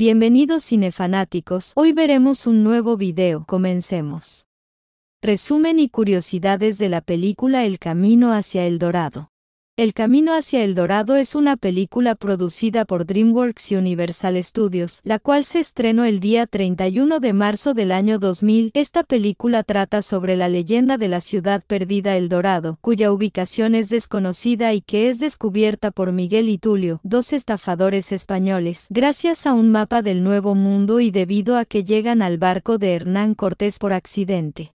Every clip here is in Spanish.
Bienvenidos cinefanáticos, hoy veremos un nuevo video, comencemos. Resumen y curiosidades de la película El Camino hacia el Dorado. El Camino hacia el Dorado es una película producida por DreamWorks y Universal Studios, la cual se estrenó el día 31 de marzo del año 2000. Esta película trata sobre la leyenda de la ciudad perdida El Dorado, cuya ubicación es desconocida y que es descubierta por Miguel y Tulio, dos estafadores españoles, gracias a un mapa del Nuevo Mundo y debido a que llegan al barco de Hernán Cortés por accidente.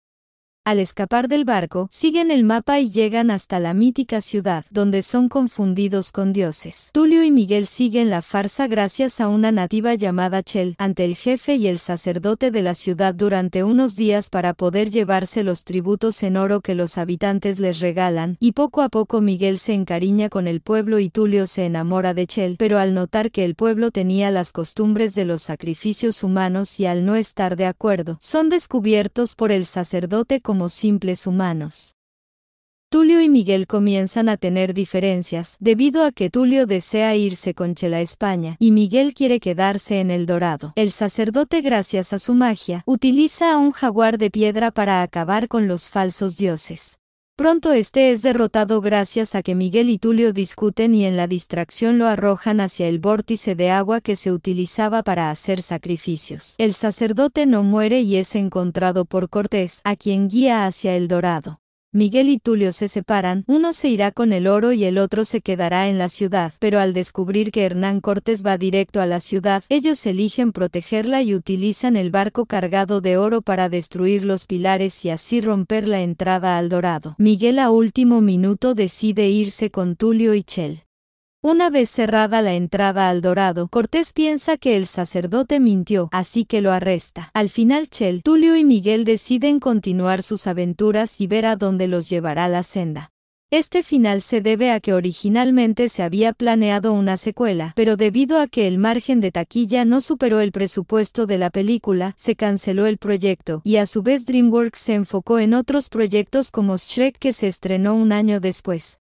Al escapar del barco, siguen el mapa y llegan hasta la mítica ciudad, donde son confundidos con dioses. Tulio y Miguel siguen la farsa gracias a una nativa llamada Chel, ante el jefe y el sacerdote de la ciudad durante unos días para poder llevarse los tributos en oro que los habitantes les regalan, y poco a poco Miguel se encariña con el pueblo y Tulio se enamora de Chel, pero al notar que el pueblo tenía las costumbres de los sacrificios humanos y al no estar de acuerdo, son descubiertos por el sacerdote como simples humanos. Tulio y Miguel comienzan a tener diferencias, debido a que Tulio desea irse con Chela a España, y Miguel quiere quedarse en El Dorado. El sacerdote, gracias a su magia, utiliza a un jaguar de piedra para acabar con los falsos dioses. Pronto este es derrotado gracias a que Miguel y Tulio discuten y en la distracción lo arrojan hacia el vórtice de agua que se utilizaba para hacer sacrificios. El sacerdote no muere y es encontrado por Cortés, a quien guía hacia el dorado. Miguel y Tulio se separan, uno se irá con el oro y el otro se quedará en la ciudad, pero al descubrir que Hernán Cortés va directo a la ciudad, ellos eligen protegerla y utilizan el barco cargado de oro para destruir los pilares y así romper la entrada al dorado. Miguel a último minuto decide irse con Tulio y Chel. Una vez cerrada la entrada al dorado, Cortés piensa que el sacerdote mintió, así que lo arresta. Al final Chel, Tulio y Miguel deciden continuar sus aventuras y ver a dónde los llevará la senda. Este final se debe a que originalmente se había planeado una secuela, pero debido a que el margen de taquilla no superó el presupuesto de la película, se canceló el proyecto, y a su vez DreamWorks se enfocó en otros proyectos como Shrek que se estrenó un año después.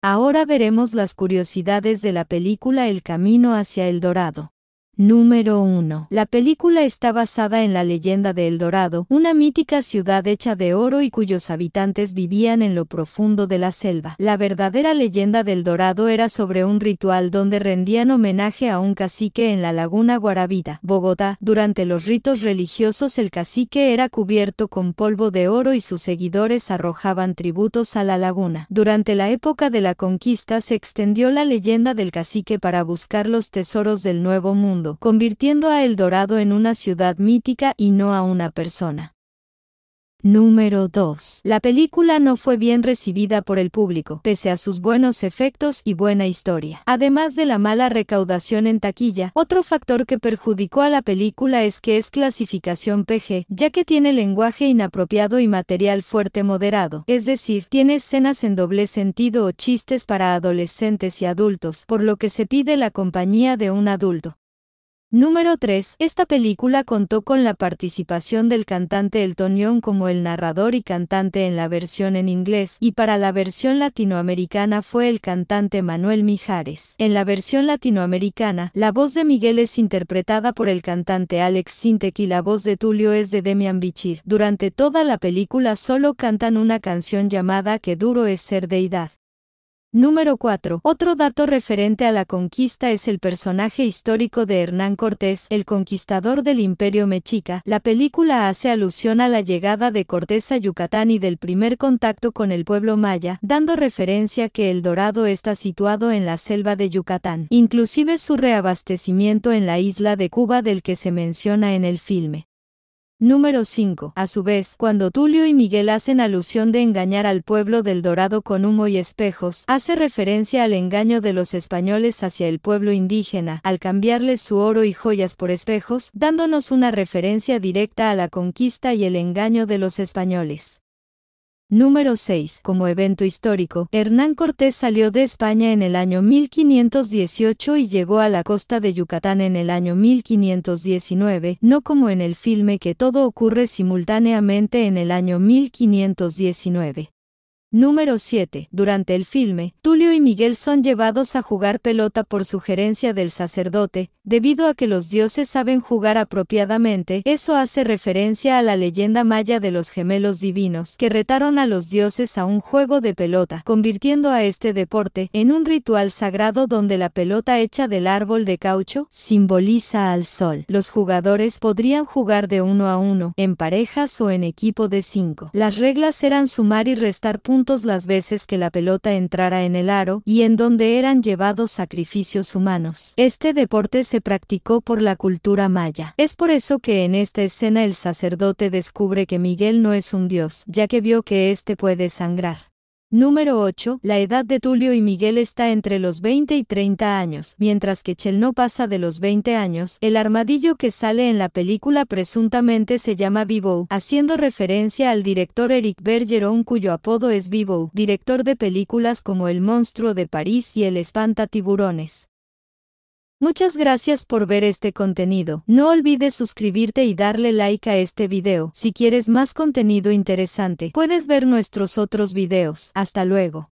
Ahora veremos las curiosidades de la película El Camino hacia el Dorado. Número 1. La película está basada en la leyenda de El Dorado, una mítica ciudad hecha de oro y cuyos habitantes vivían en lo profundo de la selva. La verdadera leyenda del Dorado era sobre un ritual donde rendían homenaje a un cacique en la laguna Guarabita, Bogotá. Durante los ritos religiosos el cacique era cubierto con polvo de oro y sus seguidores arrojaban tributos a la laguna. Durante la época de la conquista se extendió la leyenda del cacique para buscar los tesoros del Nuevo Mundo convirtiendo a El Dorado en una ciudad mítica y no a una persona. Número 2. La película no fue bien recibida por el público, pese a sus buenos efectos y buena historia. Además de la mala recaudación en taquilla, otro factor que perjudicó a la película es que es clasificación PG, ya que tiene lenguaje inapropiado y material fuerte moderado, es decir, tiene escenas en doble sentido o chistes para adolescentes y adultos, por lo que se pide la compañía de un adulto. Número 3. Esta película contó con la participación del cantante Elton John como el narrador y cantante en la versión en inglés, y para la versión latinoamericana fue el cantante Manuel Mijares. En la versión latinoamericana, la voz de Miguel es interpretada por el cantante Alex Sintek y la voz de Tulio es de Demian Bichir. Durante toda la película solo cantan una canción llamada Que duro es ser deidad. Número 4. Otro dato referente a la conquista es el personaje histórico de Hernán Cortés, el conquistador del imperio mexica. La película hace alusión a la llegada de Cortés a Yucatán y del primer contacto con el pueblo maya, dando referencia que El Dorado está situado en la selva de Yucatán, inclusive su reabastecimiento en la isla de Cuba del que se menciona en el filme. Número 5. A su vez, cuando Tulio y Miguel hacen alusión de engañar al pueblo del Dorado con humo y espejos, hace referencia al engaño de los españoles hacia el pueblo indígena, al cambiarles su oro y joyas por espejos, dándonos una referencia directa a la conquista y el engaño de los españoles. Número 6. Como evento histórico, Hernán Cortés salió de España en el año 1518 y llegó a la costa de Yucatán en el año 1519, no como en el filme que todo ocurre simultáneamente en el año 1519. Número 7. Durante el filme, Tulio y Miguel son llevados a jugar pelota por sugerencia del sacerdote, Debido a que los dioses saben jugar apropiadamente, eso hace referencia a la leyenda maya de los gemelos divinos, que retaron a los dioses a un juego de pelota, convirtiendo a este deporte en un ritual sagrado donde la pelota hecha del árbol de caucho simboliza al sol. Los jugadores podrían jugar de uno a uno, en parejas o en equipo de cinco. Las reglas eran sumar y restar puntos las veces que la pelota entrara en el aro y en donde eran llevados sacrificios humanos. Este deporte practicó por la cultura maya. Es por eso que en esta escena el sacerdote descubre que Miguel no es un dios, ya que vio que éste puede sangrar. Número 8. La edad de Tulio y Miguel está entre los 20 y 30 años, mientras que Chel no pasa de los 20 años. El armadillo que sale en la película presuntamente se llama Vivo, haciendo referencia al director Eric Bergeron cuyo apodo es Vivo, director de películas como El monstruo de París y El espanta tiburones. Muchas gracias por ver este contenido. No olvides suscribirte y darle like a este video. Si quieres más contenido interesante, puedes ver nuestros otros videos. Hasta luego.